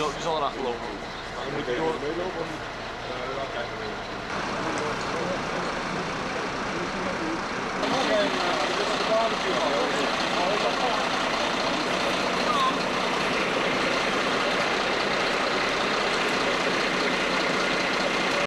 zal, die zal erachter lopen. Maar dan moet je door.